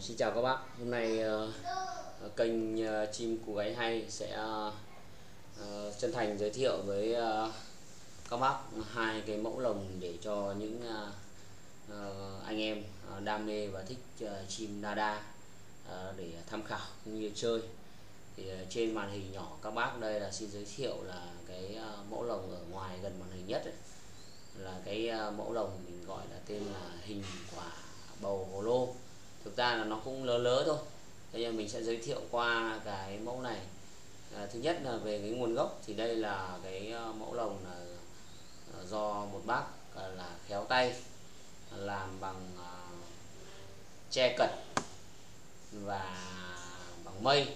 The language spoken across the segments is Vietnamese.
xin chào các bác. Hôm nay uh, kênh uh, chim cú gáy hay sẽ uh, chân thành giới thiệu với uh, các bác hai cái mẫu lồng để cho những uh, uh, anh em uh, đam mê và thích uh, chim đa uh, để tham khảo cũng như chơi. Thì uh, trên màn hình nhỏ các bác đây là xin giới thiệu là cái uh, mẫu lồng ở ngoài gần màn hình nhất ấy, là cái uh, mẫu lồng mình gọi là tên là hình quả bầu hồ lô ra là nó cũng lớn lớn thôi. Bây giờ mình sẽ giới thiệu qua cái mẫu này. À, thứ nhất là về cái nguồn gốc thì đây là cái ờ, mẫu lồng là ờ, do một bác là khéo tay làm bằng ờ, uh, tre cật và bằng mây.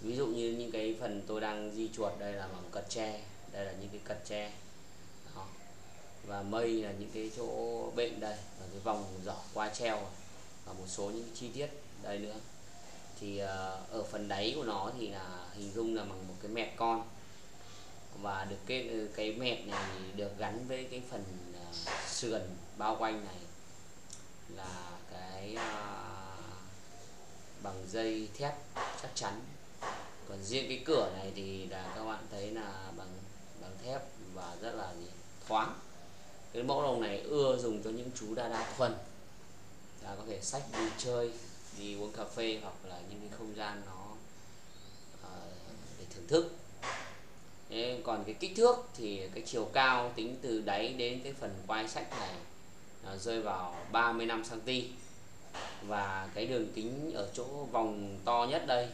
Ví dụ như những cái phần tôi đang di chuột đây là bằng cật tre đây là những cái cật tre. Đó. và mây là những cái chỗ bệnh đây và cái vòng giỏ qua treo và một số những chi tiết đây nữa. Thì ờ, ở phần đáy của nó thì là hình dung là bằng một cái mẹt con. Và được ờ, cái cái mẹt này được gắn với cái phần ờ, sườn bao quanh này là cái bằng dây thép chắc chắn. Còn riêng cái cửa này thì là các bạn thấy là bằng bằng thép và rất là gì, thoáng. Cái mẫu lồng này ưa dùng cho những chú đa đa thuần là có thể sách đi chơi đi uống cà phê hoặc là những cái không gian nó uh, để thưởng thức. Thế còn cái kích thước thì cái chiều cao tính từ đáy đến cái phần quai sách này nó rơi vào 35 cm và cái đường kính ở chỗ vòng to nhất đây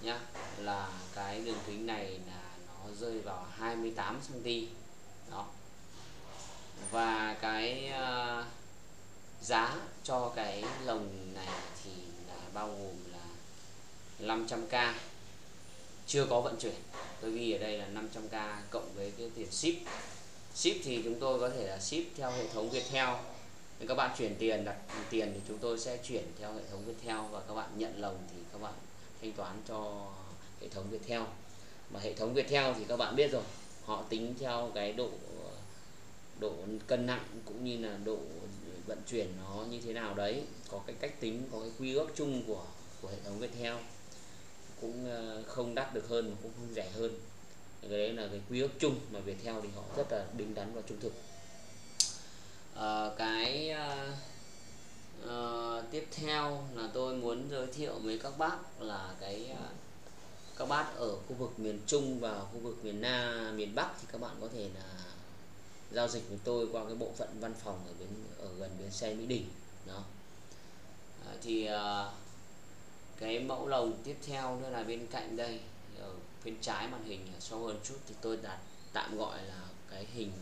nhá là cái đường kính này là nó rơi vào 28 cm đó. Và cái uh, giá cho cái lồng này thì là bao gồm là 500k chưa có vận chuyển. Tôi ghi ở đây là 500k cộng với cái tiền ship. Ship thì chúng tôi có thể là ship theo hệ thống Viettel. Nếu các bạn chuyển tiền, đặt tiền thì chúng tôi sẽ chuyển theo hệ thống Viettel. Và các bạn nhận lồng thì các bạn thanh toán cho hệ thống Viettel. Mà hệ thống Viettel thì các bạn biết rồi, họ tính theo cái độ độ cân nặng cũng như là độ vận chuyển nó như thế nào đấy có cái cách tính có cái quy ước chung của của hệ thống Viettel cũng ờ, không đắt được hơn mà cũng không rẻ hơn. Cái đấy là cái quy ước chung mà Viettel thì họ rất là đứng đắn và trung thực. À, cái uh, tiếp theo là tôi muốn giới thiệu với các bác là cái à, các bác ở khu vực miền Trung và khu vực miền Nam miền Bắc thì các bạn có thể là giao dịch với tôi qua cái bộ phận văn phòng ở bên ở gần bến xe Mỹ Đình đó. À, thì à, cái mẫu lồng tiếp theo nữa là bên cạnh đây ở bên trái màn hình sâu hơn chút thì tôi đặt tạm gọi là cái hình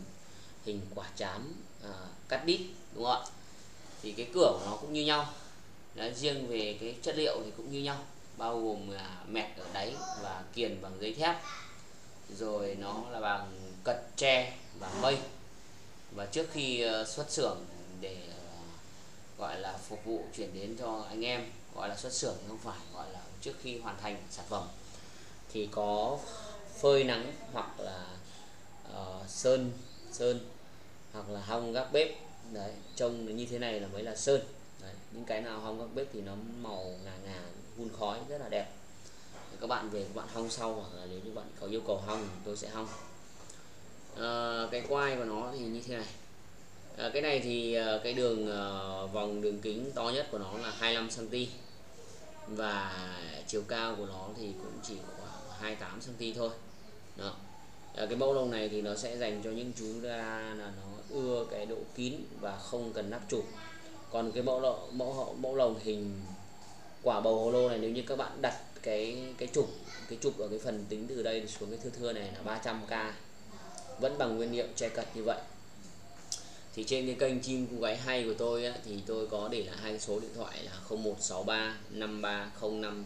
hình quả chám à, cắt đít đúng không ạ? Thì cái cửa của nó cũng như nhau. Đấy, riêng về cái chất liệu thì cũng như nhau bao gồm là mẹt ở đáy và kiền bằng giấy thép rồi nó là bằng cật tre và mây và trước khi ờ, xuất xưởng để ờ, gọi là phục vụ chuyển đến cho anh em gọi là xuất xưởng không phải gọi là trước khi hoàn thành sản phẩm thì có phơi nắng hoặc là uh, sơn sơn hoặc là hong gác bếp. Đấy trông như thế này là mới là sơn. Đấy, những cái nào hong gác bếp thì nó màu ngà ngà hun khói rất là đẹp. Các bạn về các bạn hong sau hoặc là nếu như bạn có yêu cầu hong tôi sẽ hong à, cái quai của nó thì như thế này. À, cái này thì ờ, cái đường vòng đường kính to nhất của nó là 25 cm và chiều cao của nó thì cũng chỉ khoảng 28 cm thôi. Đó. À, cái mẫu lồng này thì nó sẽ dành cho những chú ra là nó ưa cái độ kín và không cần nắp chụp. Còn cái mẫu lồng mẫu mẫu lồng hình quả bầu hồ lô này nếu như các bạn đặt cái cái trục cái trục ở cái phần tính từ đây xuống cái thưa thưa này là 300k vẫn bằng nguyên liệu che cật như vậy. Thì trên cái kênh chim cô gái hay của tôi á, thì tôi có để là hai số điện thoại là 0163 5305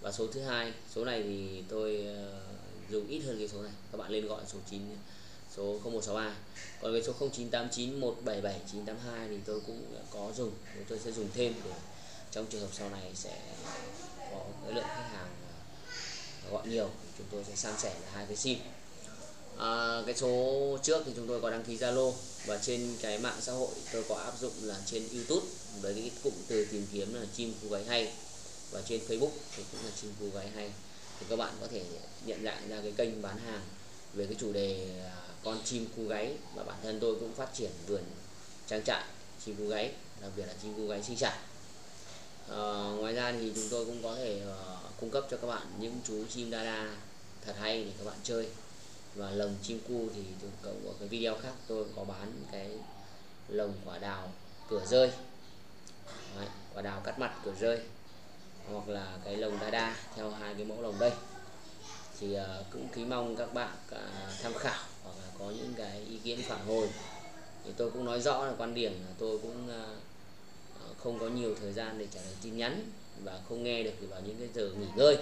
và số thứ hai số này thì tôi uh, dùng ít hơn cái số này. Các bạn lên gọi số 9 số 0163 còn cái số 0989 177 982 thì tôi cũng có dùng. Tôi sẽ dùng thêm để trong trường hợp sau này sẽ có cái lượng khách hàng ờ, gọi nhiều. Chúng tôi sẽ san sẻ là hai cái sim à, cái số trước thì chúng tôi có đăng ký Zalo và trên cái mạng xã hội tôi có áp dụng là trên YouTube. Với cái cụm từ tìm kiếm là chim cô gái hay. Và trên Facebook thì cũng là chim cô gái hay. Thì các bạn có thể nhận dạng ra cái kênh bán hàng về cái chủ đề à, con chim cu gáy. Và bản thân tôi cũng phát triển vườn trang trại chim cu gáy đặc biệt là chim cu gáy sinh sản. À, ngoài ra thì chúng tôi cũng có thể uh, cung cấp cho các bạn những chú chim đa thật hay để các bạn chơi và lồng chim cu thì ở cái video khác tôi có bán cái lồng quả đào cửa rơi. Đấy, quả đào cắt mặt cửa rơi. Hoặc là cái lồng đa đa theo hai cái mẫu lồng đây. Thì uh, cũng kính mong các bạn uh, tham khảo hoặc là có những cái ý kiến phản hồi. Thì tôi cũng nói rõ là quan điểm là tôi cũng uh, không có nhiều thời gian để trả lời tin nhắn và không nghe được thì vào những cái giờ nghỉ ngơi.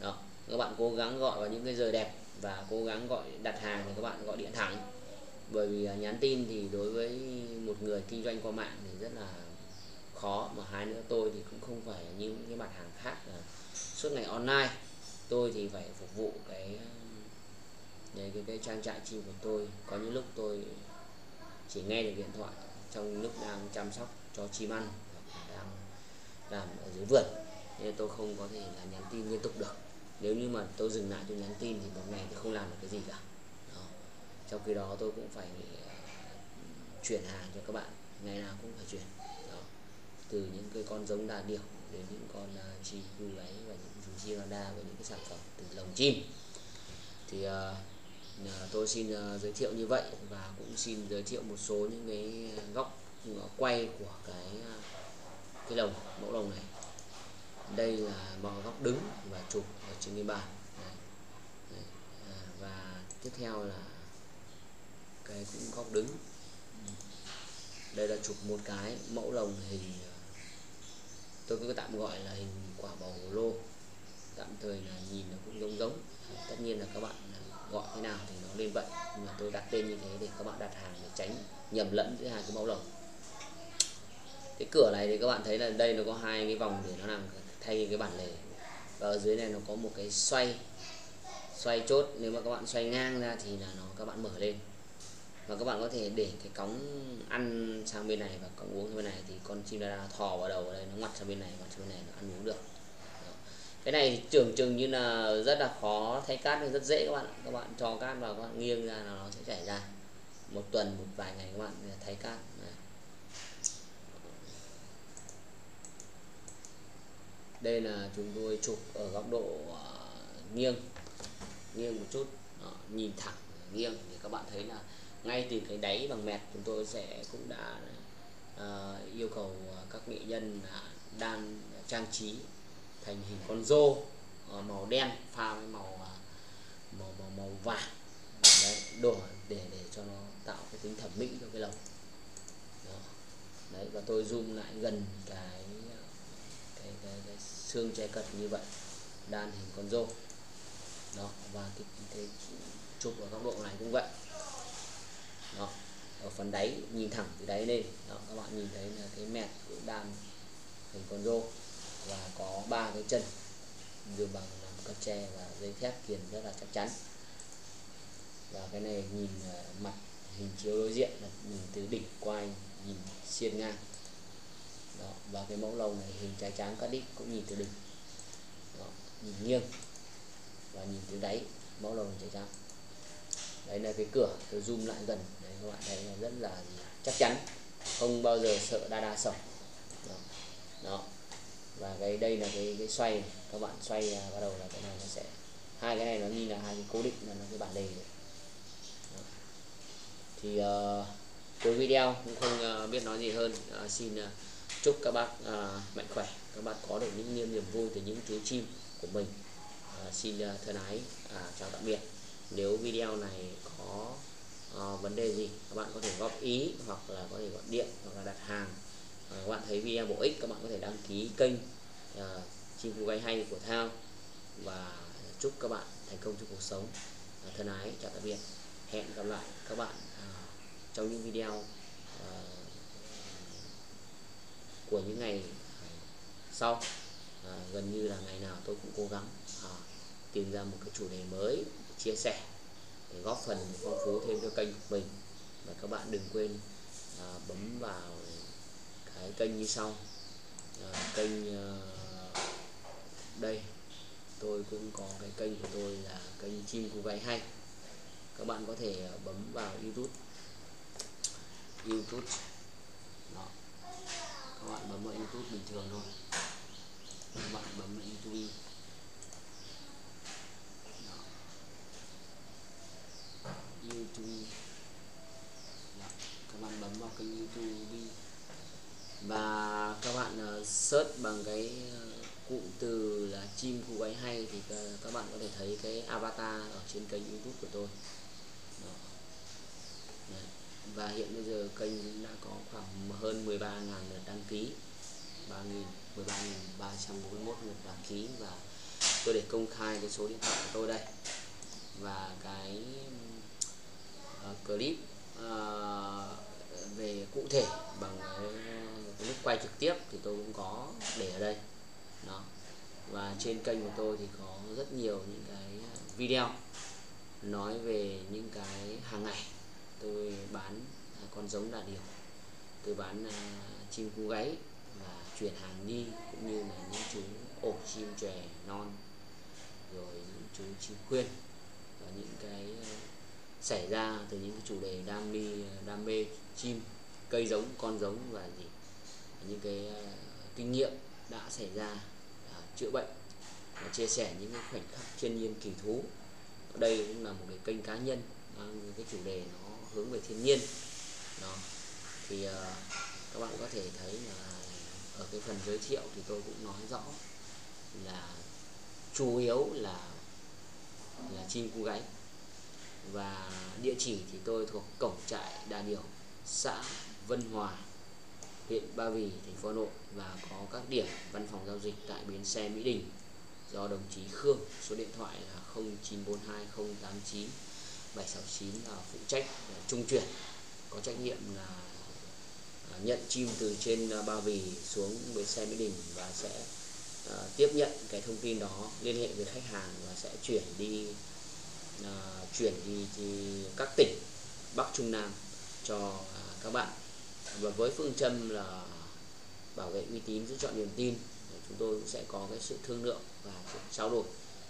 Đó các bạn cố gắng gọi vào những cái giờ đẹp và cố gắng gọi đặt hàng thì các bạn gọi điện thẳng. Bởi vì à, nhắn tin thì đối với một người kinh doanh qua mạng thì rất là khó mà hai nữa tôi thì cũng không phải như những cái mặt hàng khác là suốt ngày online. Tôi thì phải phục vụ cái cái, cái, cái trang trại chim của tôi. Có những lúc tôi chỉ nghe được điện thoại trong lúc đang chăm sóc cho chim ăn hoặc đang làm ở dưới vườn. Nên tôi không có thể là nhắn tin liên tục được nếu như mà tôi dừng lại tôi nhắn tin thì một ngày tôi không làm được cái gì cả. Đó. trong khi đó tôi cũng phải ừ, chuyển hàng cho các bạn. Ngày nào cũng phải chuyển. Đó. từ những cái con giống đà điểu đến những con à, uh, chim cu gáy và những chú chi đa và những cái sản phẩm từ lồng chim. Thì uh, tôi xin uh, giới thiệu như vậy và cũng xin giới thiệu một số những cái góc quay của cái cái lồng mẫu lồng này đây là bo góc đứng và chụp ở trên cái bàn. Đấy. Đấy. À, và tiếp theo là cái cũng góc đứng. Đây là chụp một cái mẫu lồng hình à, tôi cứ tạm gọi là hình quả bầu lô. Tạm thời là nhìn nó cũng giống giống. À, tất nhiên là các bạn gọi thế nào thì nó lên vậy nhưng mà tôi đặt tên như thế để các bạn đặt hàng để tránh nhầm lẫn giữa hai cái mẫu lồng. Cái cửa này thì các bạn thấy là đây nó có hai cái vòng để nó làm thay cái bản lề và ở dưới này nó có một cái xoay xoay chốt. Nếu mà các bạn xoay ngang ra thì là nó, các bạn mở lên. Và các bạn có thể để cái cống ăn sang bên này và cống uống sang bên này thì con chim đa thò vào đầu ở đây, nó ngoặt sang bên này, ngoặt sang bên này, nó ăn uống được. Đó. cái này tưởng chừng như là rất là khó thay cát, nhưng rất dễ các bạn các bạn cho cát vào, các bạn nghiêng ra là nó sẽ chảy ra. Một tuần, một vài ngày các bạn thay cát. Đấy. Đây là chúng tôi chụp ở góc độ uh, nghiêng nghiêng một chút Đó, nhìn thẳng nghiêng thì các bạn thấy là ngay từ cái đáy bằng mẹt chúng tôi sẽ cũng đã uh, yêu cầu ờ, các nghệ nhân uh, đan trang trí thành hình con rô uh, màu đen pha với màu uh, màu màu màu vàng. Đấy đổ để để cho nó tạo cái tính thẩm mỹ cho cái lồng. Đấy và tôi zoom lại gần cái cái, cái, cái xương che cật như vậy đan hình con rô. Đó và cái, cái chụp ở góc độ này cũng vậy. Đó ở phần đáy nhìn thẳng từ đáy lên. Đó các bạn nhìn thấy là cái mẹt cũng đan hình con rô. Và có ba cái chân được bằng làm cấp tre và dây thép kiền rất là chắc chắn. Và cái này nhìn ờ, mặt hình chiếu đối diện là nhìn từ đỉnh quay nhìn xiên ngang và cái mẫu lầu này hình trái tráng cắt đít cũng nhìn từ đỉnh. Đó, nhìn nghiêng. Và nhìn từ đáy mẫu lồng trái tráng đấy là cái cửa tôi zoom lại gần. Đấy các bạn thấy là rất là chắc chắn không bao giờ sợ đa đa sổng. Đó. đó. Và cái đây là cái cái xoay này. các bạn xoay là bắt đầu là cái này nó sẽ hai cái này nó như là hai cái cố định là nó cái bản lề đó. thì uh, cuối video cũng không uh, biết nói gì hơn. Uh, xin uh, chúc các bác à, mạnh khỏe. Các bác có được những niềm niềm vui từ những chú chim của mình. À, xin à, thân ái à, chào tạm biệt. Nếu video này có à, vấn đề gì các bạn có thể góp ý hoặc là có thể gọi điện hoặc là đặt hàng. À, các bạn thấy video bổ ích các bạn có thể đăng ký kênh à, chim cu gái hay của thao. Và chúc các bạn thành công trong cuộc sống. À, thân ái chào tạm biệt. Hẹn gặp lại các bạn à, trong những video à, của những ngày sau. À, gần như là ngày nào tôi cũng cố gắng à, tìm ra một cái chủ đề mới chia sẻ để góp phần phong phú thêm cho kênh của mình. Và các bạn đừng quên à, bấm vào cái kênh như sau. À, kênh à, đây tôi cũng có cái kênh của tôi là kênh chim cu gáy hay. Các bạn có thể à, bấm vào youtube. Youtube các bạn bấm vào youtube bình thường thôi. Các bạn bấm vào youtube. Youtube. Đó. các bạn bấm vào kênh youtube và các bạn uh, search bằng cái ờ, cụm từ là chim cú gáy hay thì ờ, các bạn có thể thấy cái avatar ở trên kênh youtube của tôi và hiện bây giờ kênh đã có khoảng hơn 13.000 lượt đăng ký 3.000 13.341 lượt đăng ký. Và tôi để công khai cái số điện thoại của tôi đây. Và cái uh, clip uh, về cụ thể bằng cái, cái lúc quay trực tiếp thì tôi cũng có để ở đây. Đó. Và trên kênh của tôi thì có rất nhiều những cái video nói về những cái hàng ngày tôi bán à, con giống đà điểu. Tôi bán uh, chim cú gáy và chuyển hàng đi cũng như là những chú ổ chim chòe non rồi những chú chim khuyên. Và những cái uh, xảy ra từ những cái chủ đề đam mê đam mê chim cây giống con giống và gì. Những cái uh, kinh nghiệm đã xảy ra uh, chữa bệnh và chia sẻ những cái khoảnh khắc thiên nhiên kỳ thú. Ở đây cũng là một cái kênh cá nhân mang cái chủ đề nó hướng về thiên nhiên. Đó. Thì uh, các bạn có thể thấy là ở cái phần giới thiệu thì tôi cũng nói rõ là chủ yếu là là chim cu gáy. Và địa chỉ thì tôi thuộc cổng trại đà điểu xã Vân Hòa huyện Ba Vì thành phố Hà Nội và có các điểm văn phòng giao dịch tại bến xe Mỹ Đình do đồng chí Khương số điện thoại là 769 là phụ trách là trung chuyển có trách nhiệm là nhận chim từ trên à, Ba Vì xuống bến xe Mỹ Đình và sẽ uh, tiếp nhận cái thông tin đó liên hệ với khách hàng và sẽ chuyển đi uh, chuyển đi, đi các tỉnh Bắc Trung Nam cho uh, các bạn. Và với phương châm là bảo vệ uy tín giữ chọn niềm tin chúng tôi cũng sẽ có cái sự thương lượng và trao đổi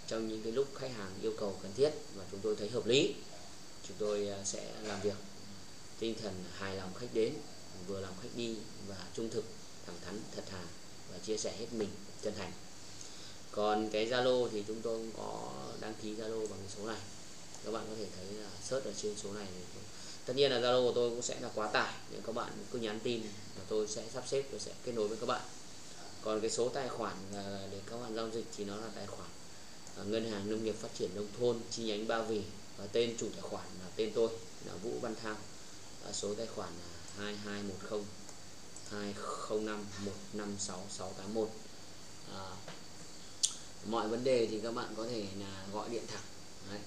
trong những cái lúc khách hàng yêu cầu cần thiết và chúng tôi thấy hợp lý chúng tôi à, sẽ làm việc. Tinh thần hài lòng khách đến, vừa lòng khách đi và trung thực, thẳng thắn, thật thà và chia sẻ hết mình, chân thành. Còn cái Zalo thì chúng tôi cũng có đăng ký Zalo bằng cái số này. Các bạn có thể thấy là search ở trên số này tất nhiên là Zalo của tôi cũng sẽ là quá tải. Nhưng các bạn cứ nhắn tin và tôi sẽ sắp xếp, tôi sẽ kết nối với các bạn. Còn cái số tài khoản à, để các bạn giao dịch thì nó là tài khoản à, ngân hàng nông nghiệp phát triển nông thôn chi nhánh ba vì và tên chủ tài khoản là tên tôi là vũ văn thao. Số tài khoản là 2210 205 156 681 à, mọi vấn đề thì các bạn có thể là gọi điện thẳng. Đấy.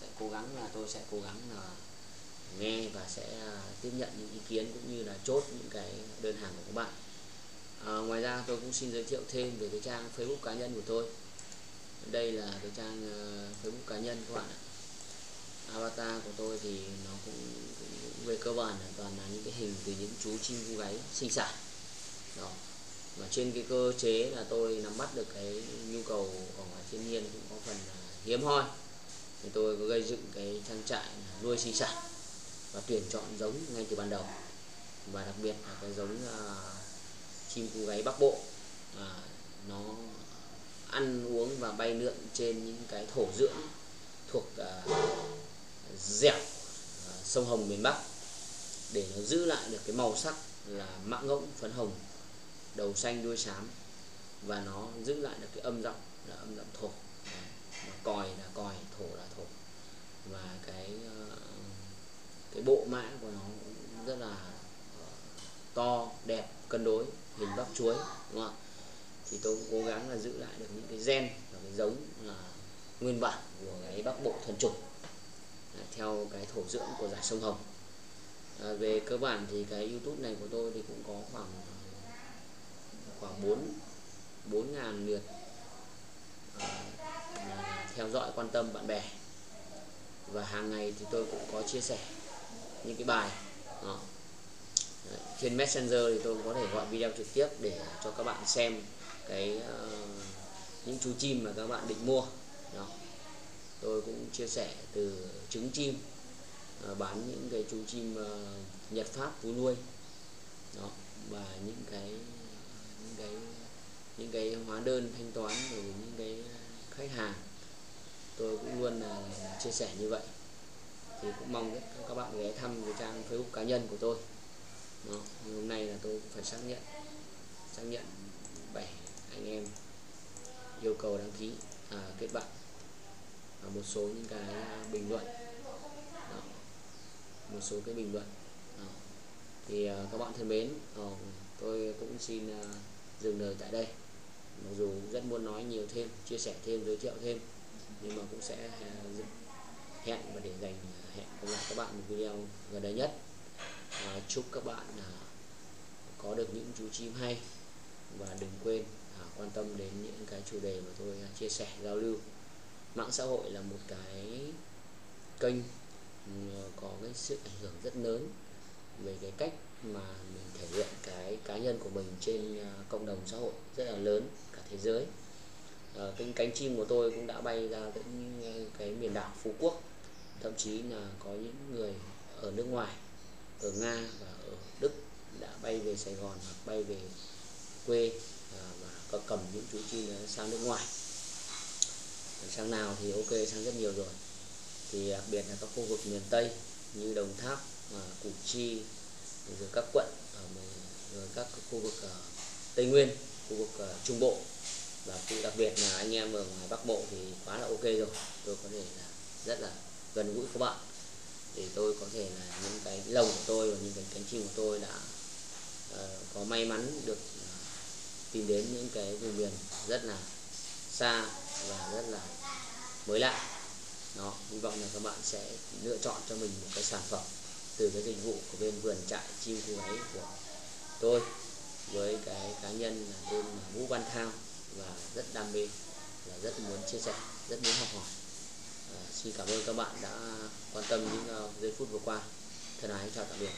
sẽ cố gắng là tôi sẽ cố gắng là nghe và sẽ à, tiếp nhận những ý kiến cũng như là chốt những cái đơn hàng của các bạn. À, ngoài ra tôi cũng xin giới thiệu thêm về cái trang Facebook cá nhân của tôi. Đây là cái trang uh, Facebook cá nhân các bạn ạ avatar của tôi thì nó cũng, cũng, cũng về cơ bản là toàn là những cái hình từ những chú chim cu gáy sinh sản. Đó. Và trên cái cơ chế là tôi nắm bắt được cái nhu cầu ở ngoài thiên nhiên cũng có phần hiếm hoi. Thì tôi có gây dựng cái trang trại nuôi sinh sản và tuyển chọn giống ngay từ ban đầu. Và đặc biệt là cái giống uh, chim cu gáy bắc bộ uh, nó ăn uống và bay lượn trên những cái thổ dưỡng thuộc uh, dẻo à, sông Hồng miền Bắc, để nó giữ lại được cái màu sắc là mã ngỗng phấn hồng, đầu xanh đuôi xám, và nó giữ lại được cái âm giọng, là âm giọng thổ. Mà còi là còi, thổ là thổ. Và cái ờ, cái bộ mã của nó cũng rất là ờ, to, đẹp, cân đối hình bắp chuối, đúng không ạ? Thì tôi cũng cố gắng là giữ lại được những cái gen và cái giống là nguyên bản của cái bắc bộ thuần chủng theo cái thổ dưỡng của giải sông hồng à, về cơ bản thì cái youtube này của tôi thì cũng có khoảng khoảng 4 4 ngàn lượt à, theo dõi quan tâm bạn bè và hàng ngày thì tôi cũng có chia sẻ những cái bài đó. Đấy, trên messenger thì tôi có thể gọi video trực tiếp để cho các bạn xem cái uh, những chú chim mà các bạn định mua đó tôi cũng chia sẻ từ trứng chim à, bán những cái chú chim à, nhật pháp vú nuôi. Đó và những cái những cái những cái hóa đơn thanh toán rồi những cái khách hàng. Tôi cũng luôn là chia sẻ như vậy. Thì cũng mong các bạn ghé thăm cái trang Facebook cá nhân của tôi. Đó. hôm nay là tôi cũng phải xác nhận xác nhận bảy anh em yêu cầu đăng ký à, kết bạn và một số những cái bình luận. Đó. một số cái bình luận. Đó. thì uh, các bạn thân mến uh, tôi cũng xin uh, dừng lời tại đây. Mặc dù rất muốn nói nhiều thêm chia sẻ thêm giới thiệu thêm nhưng mà cũng sẽ uh, hẹn và để dành hẹn gặp lại các bạn một video gần đây nhất. À, chúc các bạn à, có được những chú chim hay. Và đừng quên à, quan tâm đến những cái chủ đề mà tôi chia sẻ giao lưu mạng xã hội là một cái kênh ừ, có cái sự ảnh hưởng rất lớn về cái cách mà mình thể hiện cái cá nhân của mình trên à, cộng đồng xã hội rất là lớn cả thế giới. Ờ, à, cái cánh chim của tôi cũng đã bay ra những à, cái miền đảo Phú Quốc thậm chí là có những người ở nước ngoài ở Nga và ở Đức đã bay về Sài Gòn hoặc bay về quê à, và có cầm những chú chim sang nước ngoài sang nào thì ok sang rất nhiều rồi. Thì đặc biệt là các khu vực miền Tây như Đồng Tháp, à, Củ Chi rồi các quận ở rồi các khu vực Tây Nguyên khu vực Trung Bộ. Và đặc biệt là anh em ở ngoài Bắc Bộ thì quá là ok rồi. Tôi có thể là rất là gần gũi các bạn. Để tôi có thể là những cái lồng của tôi và những cái cánh chim của tôi đã uh, có may mắn được uh, tìm đến những cái vùng miền rất là xa và rất là mới lạ. Đó hy vọng là các bạn sẽ lựa chọn cho mình một cái sản phẩm từ cái dịch vụ của bên vườn trại chim cô ấy của tôi với cái cá nhân là tên là Vũ Văn Thao và rất đam mê và rất muốn chia sẻ rất muốn học hỏi. À, xin cảm ơn các bạn đã quan tâm những uh, giây phút vừa qua. Thân ái chào tạm biệt.